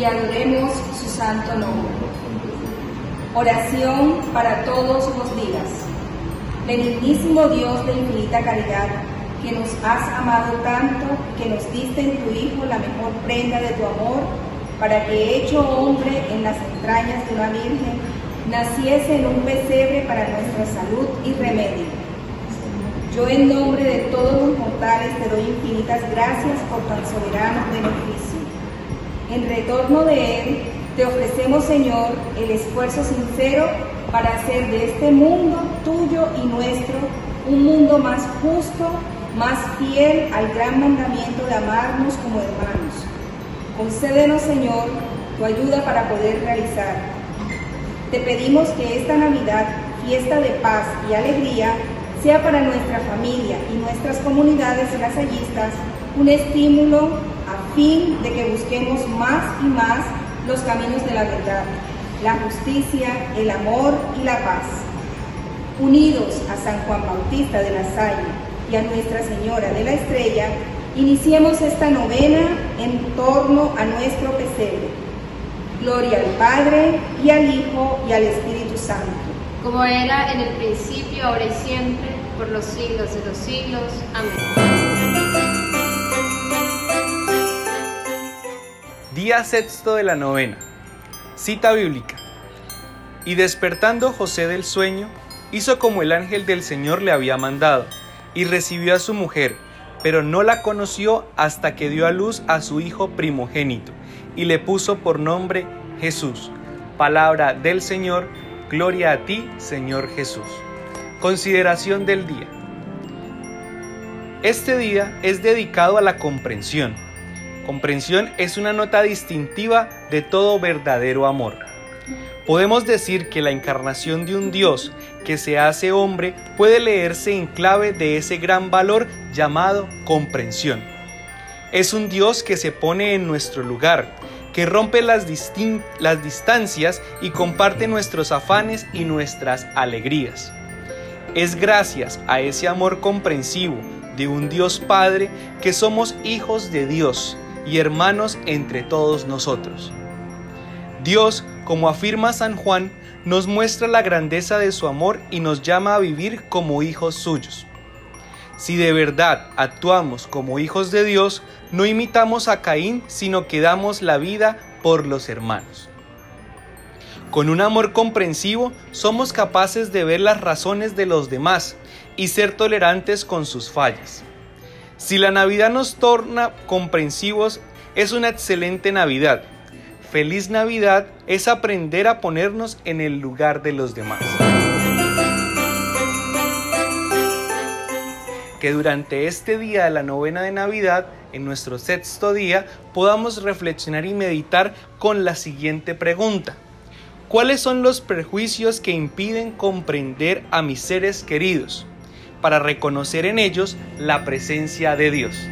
y adoremos su santo nombre. Oración para todos los días. Benignísimo Dios de infinita caridad, que nos has amado tanto, que nos diste en tu Hijo la mejor prenda de tu amor, para que hecho hombre en las entrañas de una virgen, naciese en un pesebre para nuestra salud y remedio. Yo en nombre de todos los mortales te doy infinitas gracias por tan soberano beneficio. En retorno de él, te ofrecemos, Señor, el esfuerzo sincero para hacer de este mundo tuyo y nuestro un mundo más justo, más fiel al gran mandamiento de amarnos como hermanos. Concédenos, Señor, tu ayuda para poder realizar. Te pedimos que esta Navidad, fiesta de paz y alegría, sea para nuestra familia y nuestras comunidades lasallistas un estímulo fin de que busquemos más y más los caminos de la verdad, la justicia, el amor y la paz. Unidos a San Juan Bautista de la Salle y a Nuestra Señora de la Estrella, iniciemos esta novena en torno a nuestro pesebre. Gloria al Padre y al Hijo y al Espíritu Santo. Como era en el principio, ahora y siempre, por los siglos de los siglos. Amén. Día sexto de la novena. Cita bíblica. Y despertando José del sueño, hizo como el ángel del Señor le había mandado, y recibió a su mujer, pero no la conoció hasta que dio a luz a su hijo primogénito, y le puso por nombre Jesús. Palabra del Señor, gloria a ti, Señor Jesús. Consideración del día. Este día es dedicado a la comprensión. Comprensión es una nota distintiva de todo verdadero amor. Podemos decir que la encarnación de un Dios que se hace hombre puede leerse en clave de ese gran valor llamado comprensión. Es un Dios que se pone en nuestro lugar, que rompe las, las distancias y comparte nuestros afanes y nuestras alegrías. Es gracias a ese amor comprensivo de un Dios Padre que somos hijos de Dios y hermanos entre todos nosotros. Dios, como afirma San Juan, nos muestra la grandeza de su amor y nos llama a vivir como hijos suyos. Si de verdad actuamos como hijos de Dios, no imitamos a Caín, sino que damos la vida por los hermanos. Con un amor comprensivo somos capaces de ver las razones de los demás y ser tolerantes con sus fallas. Si la Navidad nos torna comprensivos, es una excelente Navidad. Feliz Navidad es aprender a ponernos en el lugar de los demás. Que durante este día de la novena de Navidad, en nuestro sexto día, podamos reflexionar y meditar con la siguiente pregunta. ¿Cuáles son los prejuicios que impiden comprender a mis seres queridos? Para reconocer en ellos la presencia de Dios.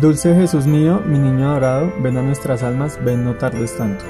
Dulce Jesús mío, mi niño adorado, ven a nuestras almas, ven no tardes tanto.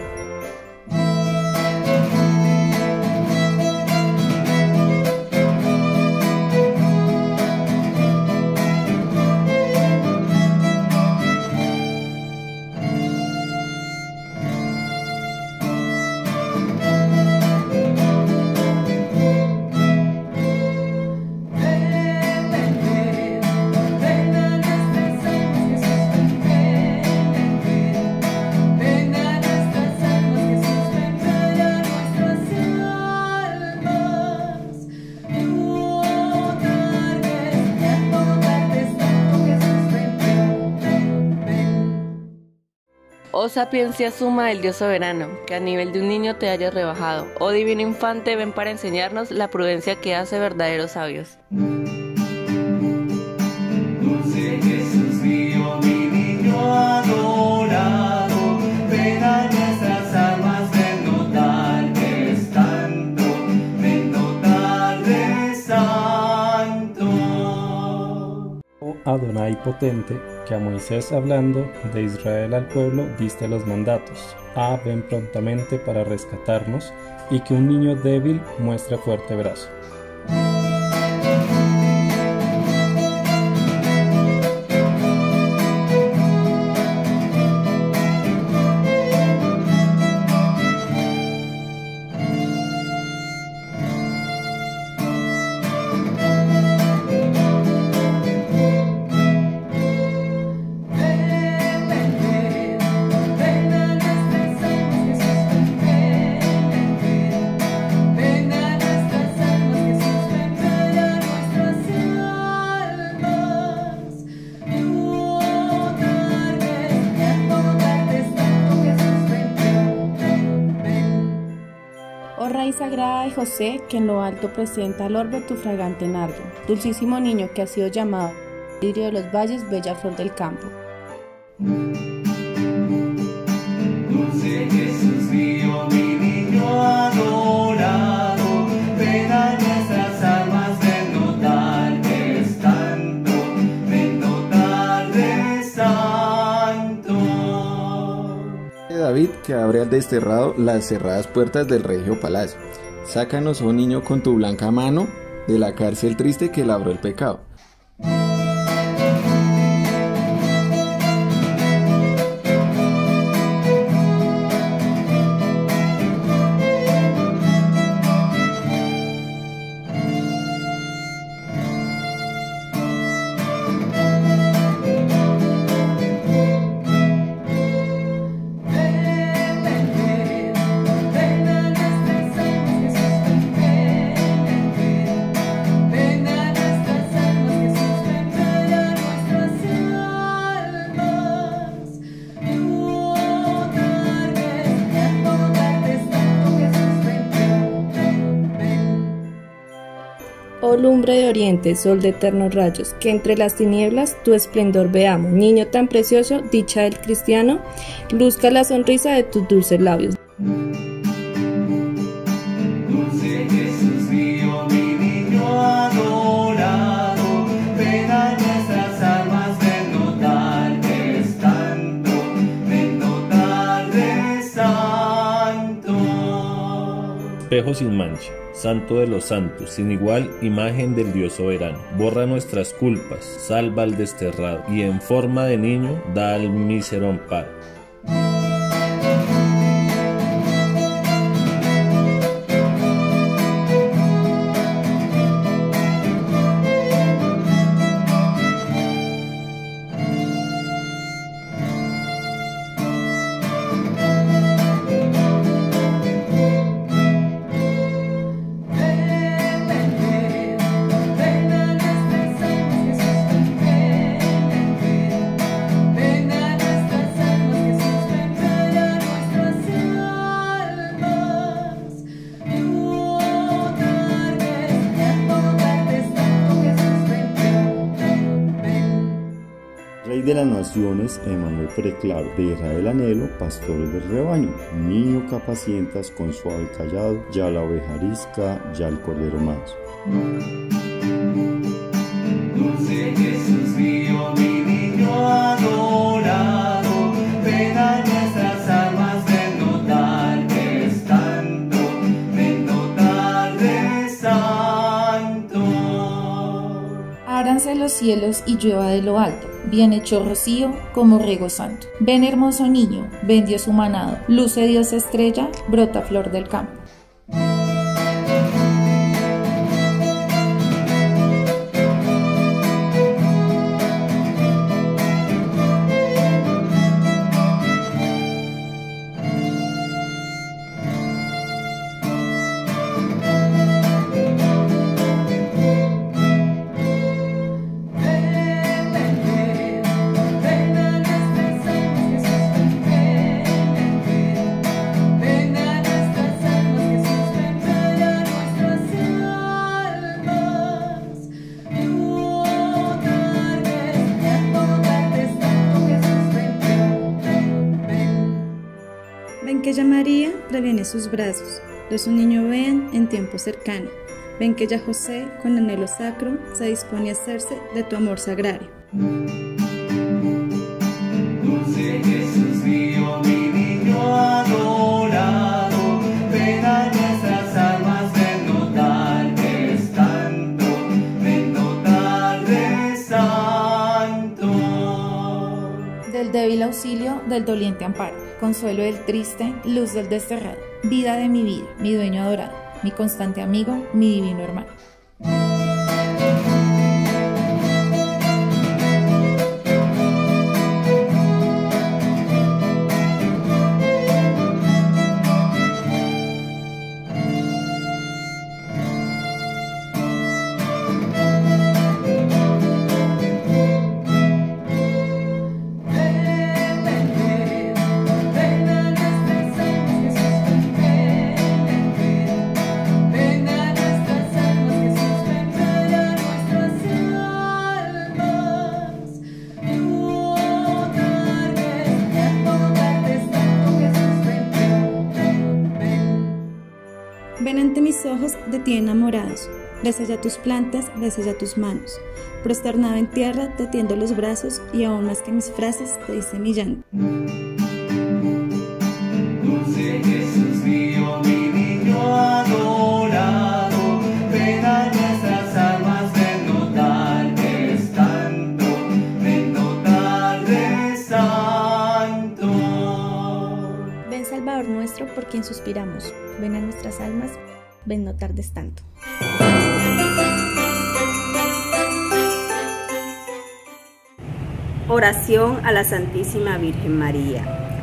Oh sapiencia suma del Dios soberano, que a nivel de un niño te hayas rebajado. Oh divino infante, ven para enseñarnos la prudencia que hace verdaderos sabios. Dulce Jesús mío, mi niño adorado, ven a nuestras almas, ven no tardes tanto, ven no tardes santo. Adonai potente, que a Moisés hablando de Israel al pueblo diste los mandatos. A ven prontamente para rescatarnos, y que un niño débil muestre fuerte brazo. Raíz sagrada de José, que en lo alto presenta al orbe tu fragante nardo, dulcísimo niño que ha sido llamado lirio de los valles, bella flor del campo. Dulce Jesús mío, mi niño adorado, ven a Que abre al desterrado las cerradas puertas del regio palacio. Sácanos, oh niño, con tu blanca mano de la cárcel triste que labró el pecado. Oh lumbre de oriente, sol de eternos rayos, que entre las tinieblas tu esplendor veamos. Niño tan precioso, dicha del cristiano, luzca la sonrisa de tus dulces labios. Dulce Jesús mío, mi niño adorado, ven a nuestras almas, ven tanto, ven santo. Espejo sin mancha, santo de los santos, sin igual imagen del Dios soberano. Borra nuestras culpas, salva al desterrado, y en forma de niño da al mísero amparo. Rey de las naciones, Emanuel Preclaro, de Israel anhelo, pastores del rebaño, niño que apacientas con suave callado, ya la oveja arisca, ya el cordero manso. Dulce Jesús mío, mi niño adorado, ven a nuestras almas, ven no tardes tanto, ven no tardes santo. Ábranse los cielos y llueva de lo alto, bien hecho rocío como rego santo. Ven hermoso niño, ven Dios humanado, luce Dios estrella, brota flor del campo. Ya María previene sus brazos, los un niño ven en tiempo cercano. Ven que ya José, con anhelo sacro, se dispone a hacerse de tu amor sagrario. Dulce Jesús mío, mi niño adorado, ven a nuestras almas, ven notar que es santo, ven notar de santo. Del débil auxilio, del doliente amparo, consuelo del triste, luz del desterrado, vida de mi vida, mi dueño adorado, mi constante amigo, mi divino hermano. Ya tus plantas, besa ya tus manos. Prosternado en tierra, te tiendo los brazos y aún más que mis frases te dice mi llanto. Dulce Jesús mío, mi niño adorado, ven a nuestras almas, ven notar que es santo, ven notar de santo. Ven Salvador nuestro por quien suspiramos, ven a nuestras almas, ven no tardes tanto. Oración a la Santísima Virgen María.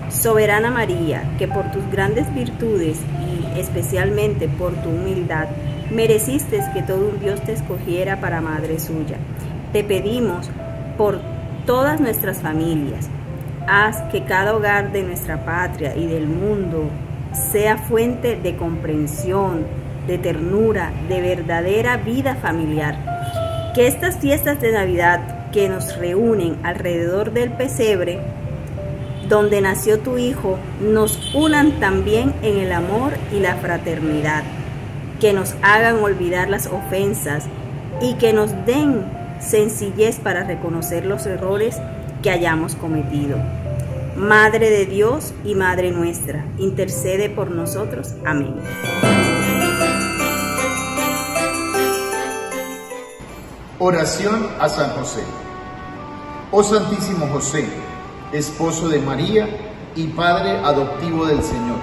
Soberana María, que por tus grandes virtudes y especialmente por tu humildad mereciste que todo un Dios te escogiera para madre suya. Te pedimos por todas nuestras familias, haz que cada hogar de nuestra patria y del mundo sea fuente de comprensión, de ternura, de verdadera vida familiar. Que estas fiestas de Navidad que nos reúnen alrededor del pesebre, donde nació tu Hijo, nos unan también en el amor y la fraternidad, que nos hagan olvidar las ofensas y que nos den sencillez para reconocer los errores que hayamos cometido. Madre de Dios y Madre nuestra, intercede por nosotros. Amén. Oración a San José. Oh Santísimo José, esposo de María y Padre adoptivo del Señor,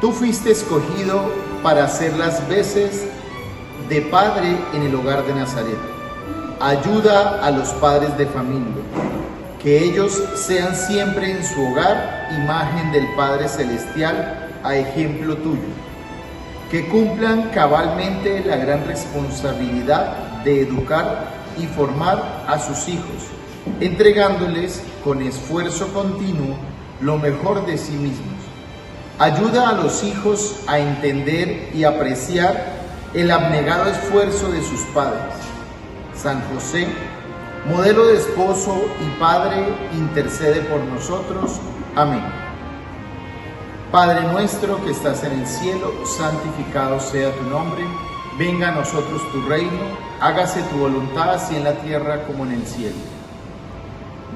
tú fuiste escogido para hacer las veces de padre en el hogar de Nazaret. Ayuda a los padres de familia, que ellos sean siempre en su hogar imagen del Padre Celestial a ejemplo tuyo. Que cumplan cabalmente la gran responsabilidad de educar y formar a sus hijos, entregándoles con esfuerzo continuo lo mejor de sí mismos. Ayuda a los hijos a entender y apreciar el abnegado esfuerzo de sus padres. San José, modelo de esposo y padre, intercede por nosotros. Amén. Padre nuestro que estás en el cielo, santificado sea tu nombre. Venga a nosotros tu reino, hágase tu voluntad así en la tierra como en el cielo.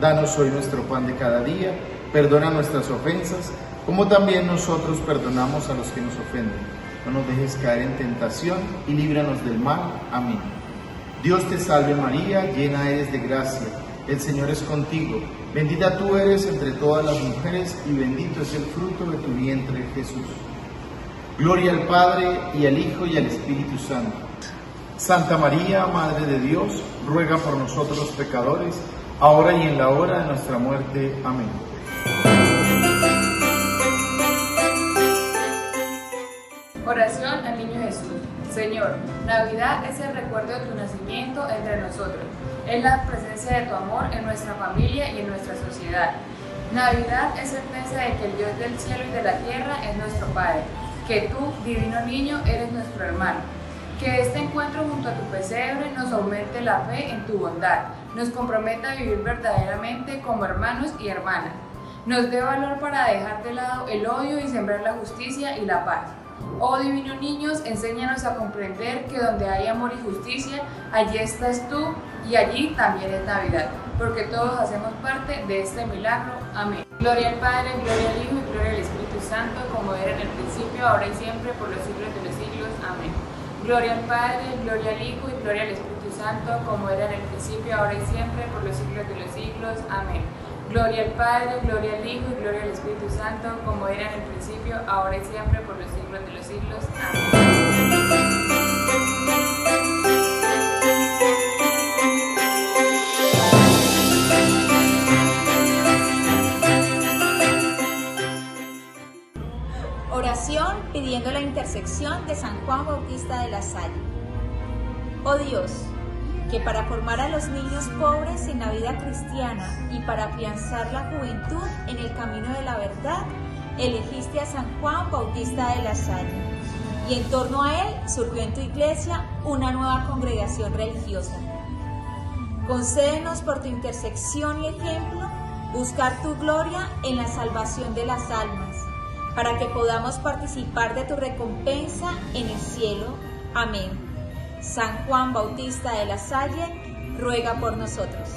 Danos hoy nuestro pan de cada día, perdona nuestras ofensas, como también nosotros perdonamos a los que nos ofenden. No nos dejes caer en tentación y líbranos del mal. Amén. Dios te salve María, llena eres de gracia, el Señor es contigo. Bendita tú eres entre todas las mujeres y bendito es el fruto de tu vientre Jesús. Gloria al Padre y al Hijo y al Espíritu Santo. Santa María, Madre de Dios, ruega por nosotros los pecadores, ahora y en la hora de nuestra muerte. Amén. Oración al Niño Jesús. Señor, Navidad es el recuerdo de tu nacimiento entre nosotros. Es la presencia de tu amor en nuestra familia y en nuestra sociedad. Navidad es certeza de que el Dios del cielo y de la tierra es nuestro Padre, que tú, divino niño, eres nuestro hermano. Que este encuentro junto a tu pesebre nos aumente la fe en tu bondad, nos comprometa a vivir verdaderamente como hermanos y hermanas, nos dé valor para dejar de lado el odio y sembrar la justicia y la paz. Oh divino niños, enséñanos a comprender que donde hay amor y justicia, allí estás tú y allí también es Navidad, porque todos hacemos parte de este milagro. Amén. Gloria al Padre, gloria al Hijo y gloria al Espíritu Santo, como era en el principio, ahora y siempre, por los siglos de los siglos. Amén. Gloria al Padre, gloria al Hijo y gloria al Espíritu Santo, como era en el principio, ahora y siempre, por los siglos de los siglos. Amén. Gloria al Padre, gloria al Hijo y gloria al Espíritu Santo, como era en el principio, ahora y siempre, por los siglos de los siglos. Amén. Pidiendo la intersección de San Juan Bautista de la Salle. Oh Dios, que para formar a los niños pobres en la vida cristiana y para afianzar la juventud en el camino de la verdad, elegiste a San Juan Bautista de la Salle. Y en torno a él surgió en tu iglesia una nueva congregación religiosa. Concédenos por tu intersección y ejemplo buscar tu gloria en la salvación de las almas, para que podamos participar de tu recompensa en el cielo. Amén. San Juan Bautista de la Salle, ruega por nosotros.